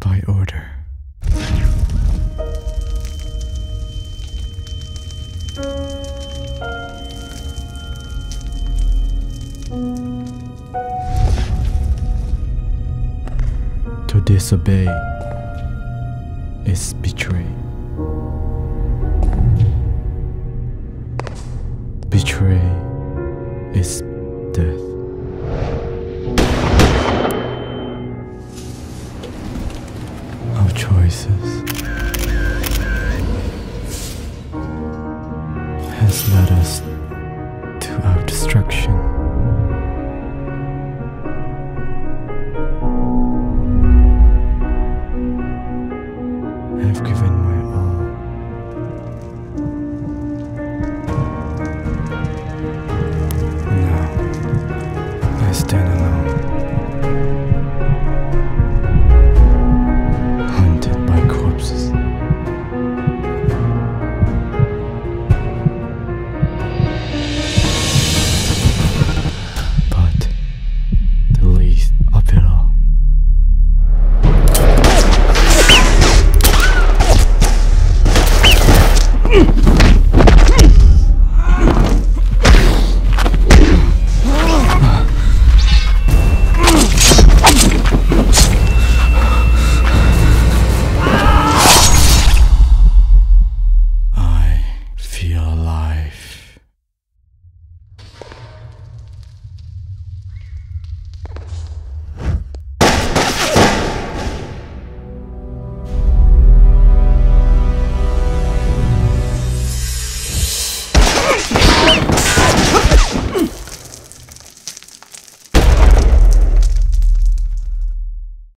by order. To disobey is betray. choices has led us to our destruction. I've given my all. Now I stand alone. Yeah.